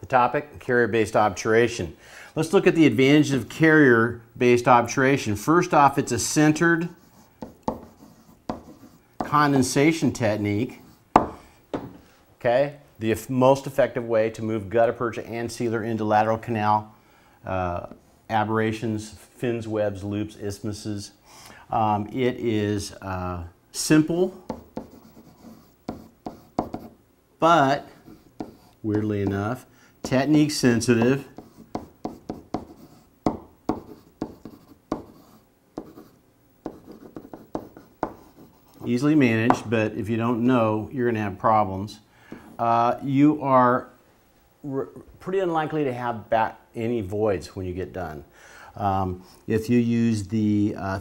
The topic, carrier-based obturation. Let's look at the advantages of carrier-based obturation. First off, it's a centered condensation technique. Okay, the most effective way to move gutta percha and sealer into lateral canal uh, aberrations, fins, webs, loops, isthmuses. Um, it is uh, simple, but weirdly enough, technique sensitive. Easily managed, but if you don't know, you're going to have problems. Uh, you are pretty unlikely to have back any voids when you get done. Um, if you use the uh,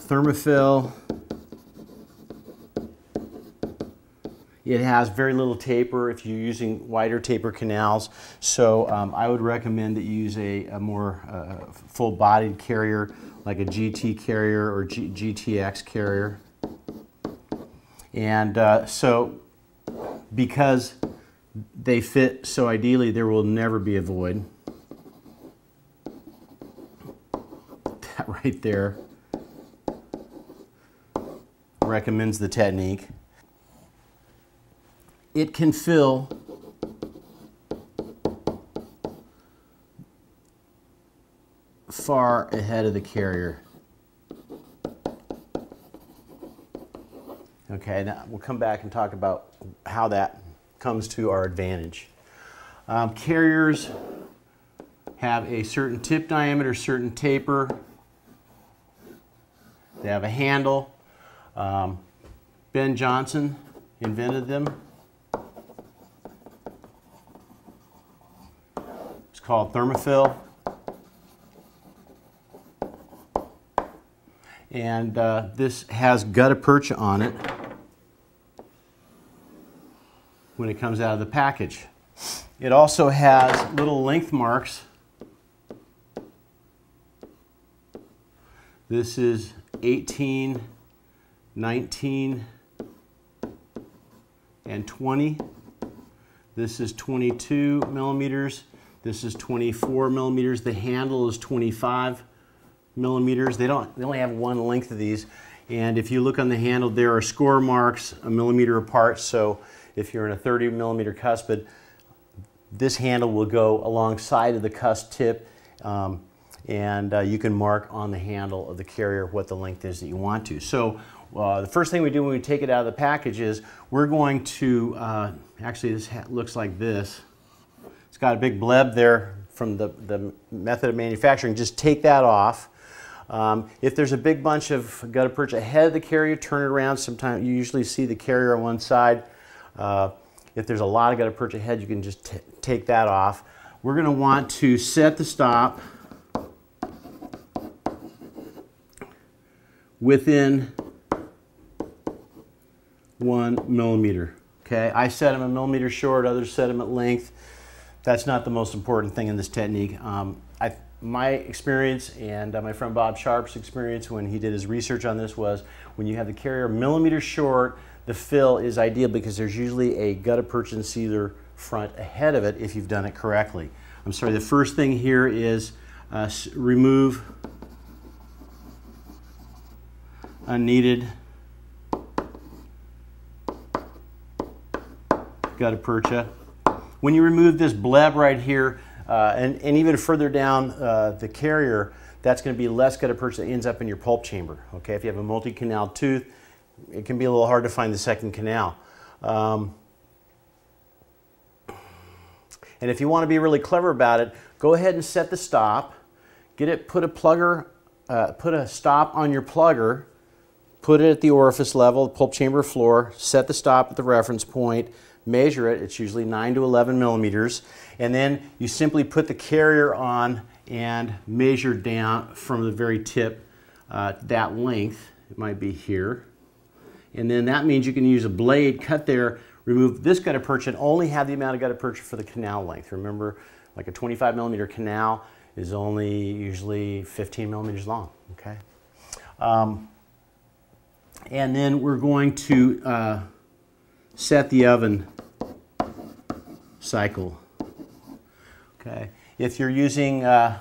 it has very little taper if you're using wider taper canals. So um, I would recommend that you use a, a more uh, full-bodied carrier like a GT carrier or G GTX carrier. And uh, so because they fit so ideally, there will never be a void. That right there recommends the technique. It can fill far ahead of the carrier. Okay, now we'll come back and talk about how that comes to our advantage. Um, carriers have a certain tip diameter, certain taper. They have a handle. Um, ben Johnson invented them. Called Thermafil. And uh, this has gutta percha on it when it comes out of the package. It also has little length marks. This is 18, 19, and 20. This is 22 millimeters. This is 24 millimeters. The handle is 25 millimeters. They don't. They only have one length of these. And if you look on the handle, there are score marks a millimeter apart. So if you're in a 30 millimeter cuspid, this handle will go alongside of the cusp tip um, and uh, you can mark on the handle of the carrier what the length is that you want to. So uh, the first thing we do when we take it out of the package is we're going to, uh, actually this looks like this. It's got a big bleb there from the, the method of manufacturing. Just take that off. Um, if there's a big bunch of gutta percha ahead of the carrier, turn it around. Sometimes you usually see the carrier on one side. Uh, if there's a lot of gutta percha ahead, you can just take that off. We're going to want to set the stop within one millimeter. Okay, I set them a millimeter short, others set them at length. That's not the most important thing in this technique. Um, I, my experience and uh, my friend Bob Sharp's experience when he did his research on this was when you have the carrier millimeter short, the fill is ideal because there's usually a gutta percha and sealer front ahead of it if you've done it correctly. I'm sorry, the first thing here is uh, remove unneeded gutta percha. When you remove this bleb right here, uh, and, and even further down uh, the carrier, that's going to be less gutta percha that ends up in your pulp chamber. Okay, if you have a multi-canal tooth, it can be a little hard to find the second canal. Um, and if you want to be really clever about it, go ahead and set the stop. Get it, put a plugger, uh, put a stop on your plugger, put it at the orifice level, pulp chamber floor, set the stop at the reference point, measure it, it's usually 9 to 11 millimeters, and then you simply put the carrier on and measure down from the very tip uh, that length. It might be here. And then that means you can use a blade, cut there, remove this gutta percha and only have the amount of gutta percha for the canal length. Remember, like a 25 millimeter canal is only usually 15 millimeters long, okay? Um, and then we're going to uh, set the oven cycle. Okay. If you're using uh,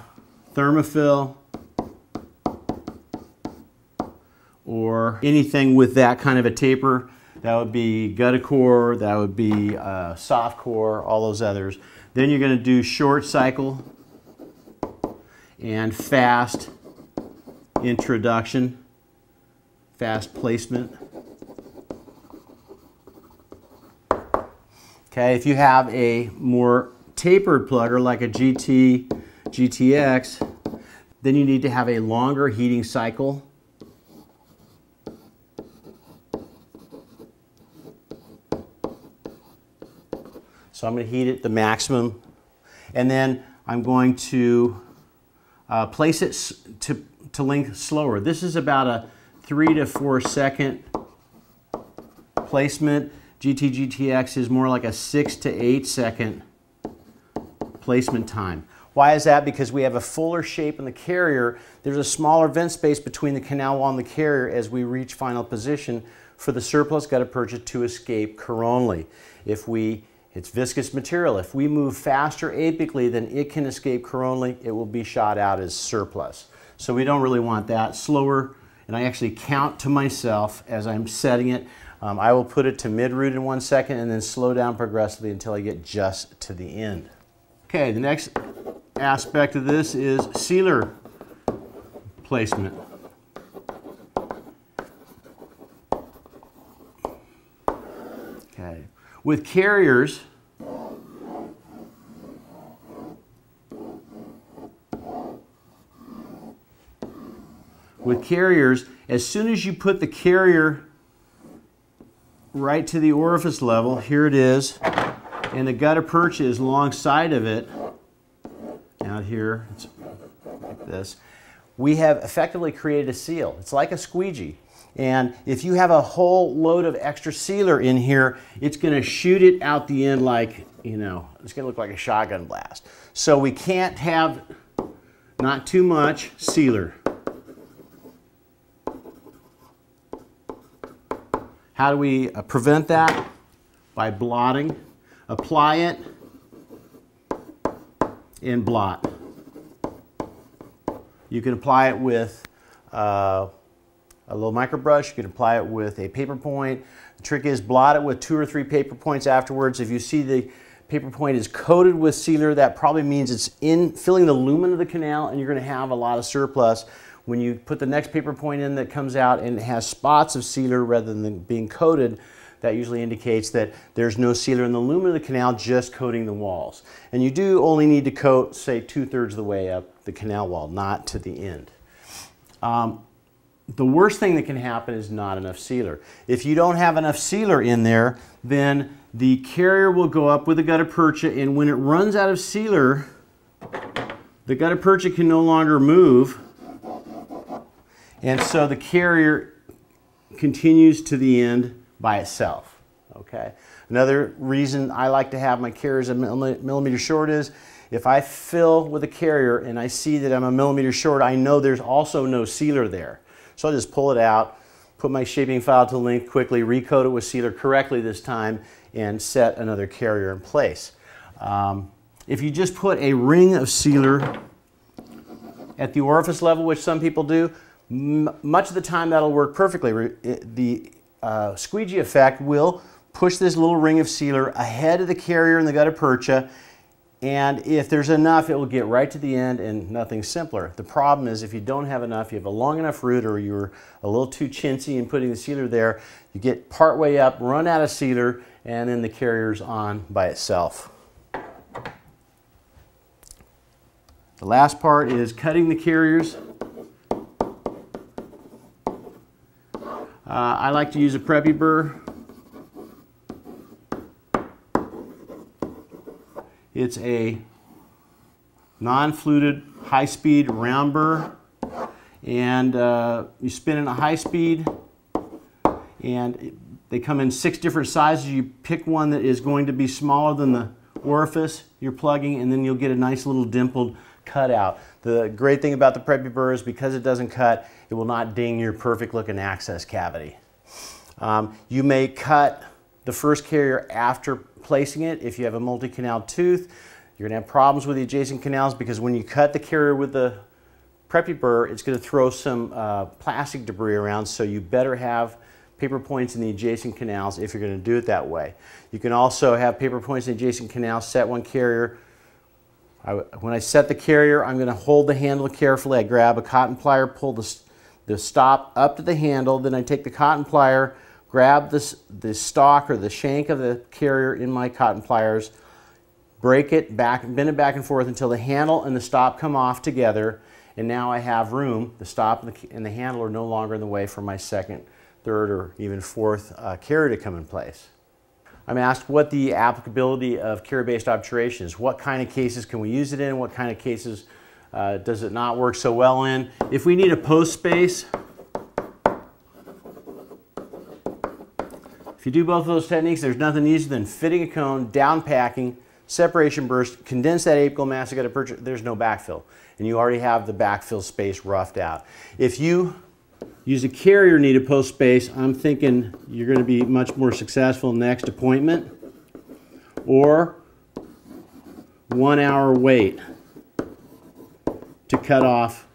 or anything with that kind of a taper, that would be Guttacore, that would be uh, Softcore, all those others. Then you're going to do short cycle and fast introduction, fast placement. Okay, if you have a more tapered plugger like a GT, GTX, then you need to have a longer heating cycle. So I'm going to heat it the maximum. And then I'm going to uh, place it to, to length slower. This is about a three to four second placement. GT GTX is more like a six to eight second placement time. Why is that? Because we have a fuller shape in the carrier. There's a smaller vent space between the canal wall and the carrier as we reach final position for the surplus gutta percha to escape coronally. If we, it's viscous material. If we move faster apically than it can escape coronally, it will be shot out as surplus. So we don't really want that. Slower, and I actually count to myself as I'm setting it. Um, I will put it to mid-root in one second and then slow down progressively until I get just to the end. Okay, the next aspect of this is sealer placement. Okay, with carriers, with carriers, as soon as you put the carrier right to the orifice level. Here it is. And the gutta percha is alongside of it. Out here, it's like this. We have effectively created a seal. It's like a squeegee. And if you have a whole load of extra sealer in here, it's going to shoot it out the end like, you know, it's going to look like a shotgun blast. So we can't have not too much sealer. How do we uh, prevent that? By blotting. Apply it and blot. You can apply it with uh, a little micro brush. You can apply it with a paper point. The trick is blot it with two or three paper points afterwards. If you see the paper point is coated with sealer, that probably means it's in filling the lumen of the canal and you're going to have a lot of surplus. When you put the next paper point in that comes out and it has spots of sealer rather than being coated, that usually indicates that there's no sealer in the lumen of the canal, just coating the walls. And you do only need to coat, say, two-thirds of the way up the canal wall, not to the end. Um, the worst thing that can happen is not enough sealer. If you don't have enough sealer in there, then the carrier will go up with the gutta percha, and when it runs out of sealer, the gutta percha can no longer move, and so the carrier continues to the end by itself. Okay. Another reason I like to have my carriers a millimeter short is if I fill with a carrier and I see that I'm a millimeter short, I know there's also no sealer there. So I'll just pull it out, put my shaping file to length quickly, recoat it with sealer correctly this time, and set another carrier in place. Um, if you just put a ring of sealer at the orifice level, which some people do, much of the time that'll work perfectly. The uh, squeegee effect will push this little ring of sealer ahead of the carrier and the gutta percha and if there's enough it will get right to the end and nothing simpler. The problem is if you don't have enough, you have a long enough root or you're a little too chintzy in putting the sealer there, you get part way up, run out of sealer and then the carrier's on by itself. The last part is cutting the carriers. Uh, I like to use a Prepi burr. It's a non-fluted high-speed round burr and uh, you spin in a high speed and they come in six different sizes. You pick one that is going to be smaller than the orifice you're plugging and then you'll get a nice little dimpled cutout. The great thing about the Prepi burr is because it doesn't cut, it will not ding your perfect looking access cavity. Um, you may cut the first carrier after placing it if you have a multi-canal tooth. You're going to have problems with the adjacent canals because when you cut the carrier with the Prepi burr, it's going to throw some uh, plastic debris around, so you better have paper points in the adjacent canals if you're going to do it that way. You can also have paper points in the adjacent canals, set one carrier. I, when I set the carrier, I'm going to hold the handle carefully. I grab a cotton plier, pull the, the stop up to the handle, then I take the cotton plier, grab this, the stock or the shank of the carrier in my cotton pliers, break it back, bend it back and forth until the handle and the stop come off together, and now I have room. The stop and the, and the handle are no longer in the way for my second third, or even fourth uh, carrier to come in place. I'm asked what the applicability of carrier-based obturation is. What kind of cases can we use it in? What kind of cases uh, does it not work so well in? If we need a post space, if you do both of those techniques, there's nothing easier than fitting a cone, down packing, separation burst, condense that apical mass, you got to purchase, there's no backfill. And you already have the backfill space roughed out. If you use a carrier needed post space, I'm thinking you're going to be much more successful next appointment or one hour wait to cut off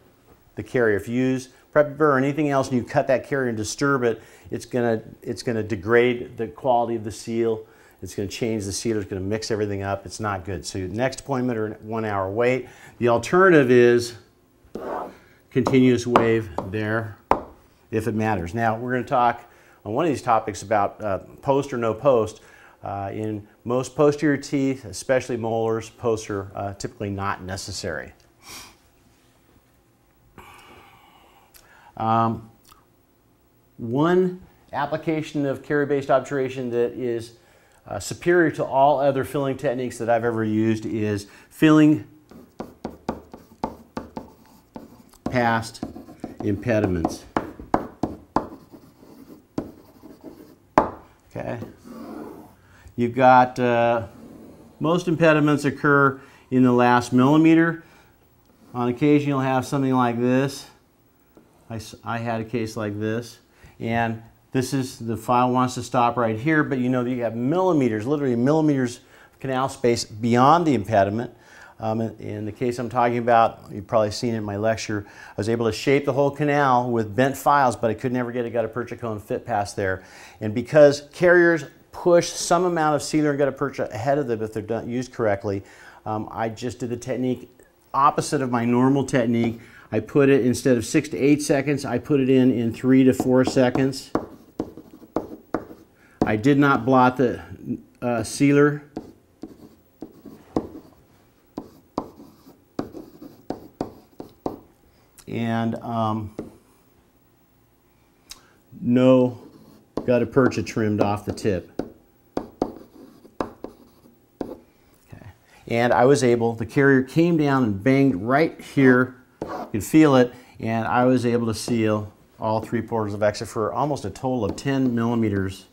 the carrier. If you use burr or anything else and you cut that carrier and disturb it, it's going to, it's going to degrade the quality of the seal. It's going to change the sealer. It's going to mix everything up. It's not good. So next appointment or one hour wait. The alternative is continuous wave there if it matters. Now, we're going to talk on one of these topics about uh, post or no post. Uh, in most posterior teeth, especially molars, posts are uh, typically not necessary. Um, one application of carrier-based obturation that is uh, superior to all other filling techniques that I've ever used is filling past impediments. Okay. You've got uh, most impediments occur in the last millimeter. On occasion, you'll have something like this. I, I had a case like this. And this is, the file wants to stop right here, but you know that you have millimeters, literally millimeters of canal space beyond the impediment. Um, in the case I'm talking about, you've probably seen it in my lecture, I was able to shape the whole canal with bent files, but I could never get a gutta percha cone fit past there. And because carriers push some amount of sealer and gutta percha ahead of them if they're done, used correctly, um, I just did the technique opposite of my normal technique. I put it, instead of six to eight seconds, I put it in in three to four seconds. I did not blot the uh, sealer and um, no gutta percha trimmed off the tip. And I was able, the carrier came down and banged right here. You can feel it. And I was able to seal all three portals of exit for almost a total of 10 millimeters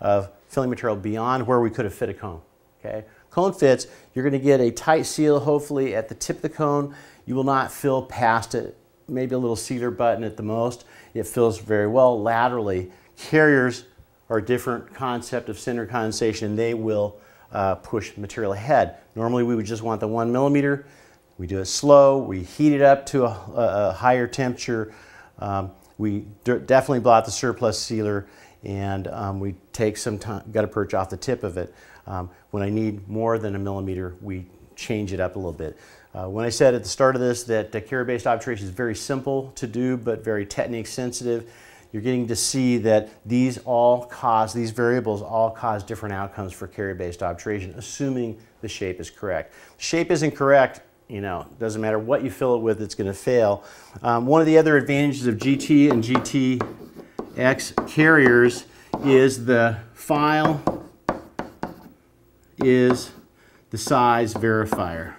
of filling material beyond where we could have fit a cone. Okay. Cone fits, you're going to get a tight seal hopefully at the tip of the cone. You will not fill past it maybe a little sealer button at the most. It fills very well laterally. Carriers are a different concept of center condensation. They will uh, push material ahead. Normally we would just want the one millimeter. We do it slow. We heat it up to a, a higher temperature. Um, we definitely blot the surplus sealer and um, we take some gutta perch off the tip of it. Um, when I need more than a millimeter, we change it up a little bit. Uh, when I said at the start of this that uh, carrier-based obturation is very simple to do but very technique sensitive, you're getting to see that these all cause, these variables all cause different outcomes for carrier-based obturation, assuming the shape is correct. Shape isn't correct, you know, it doesn't matter what you fill it with, it's going to fail. Um, one of the other advantages of GT and GTX carriers is the file is the size verifier.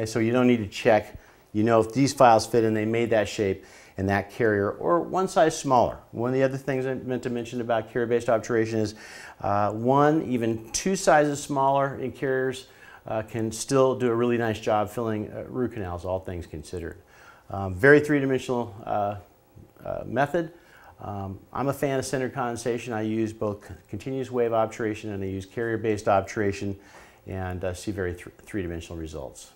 Okay, so you don't need to check. You know if these files fit and they made that shape and that carrier or one size smaller. One of the other things I meant to mention about carrier-based obturation is uh, one, even two sizes smaller in carriers uh, can still do a really nice job filling uh, root canals, all things considered. Um, very three-dimensional uh, uh, method. Um, I'm a fan of centered condensation. I use both continuous wave obturation and I use carrier-based obturation and uh, see very th- three-dimensional results.